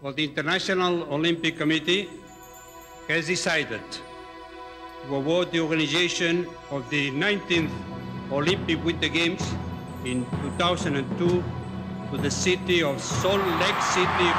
Well, the International Olympic Committee has decided to award the organization of the 19th Olympic Winter Games in 2002 to the city of Salt Lake City.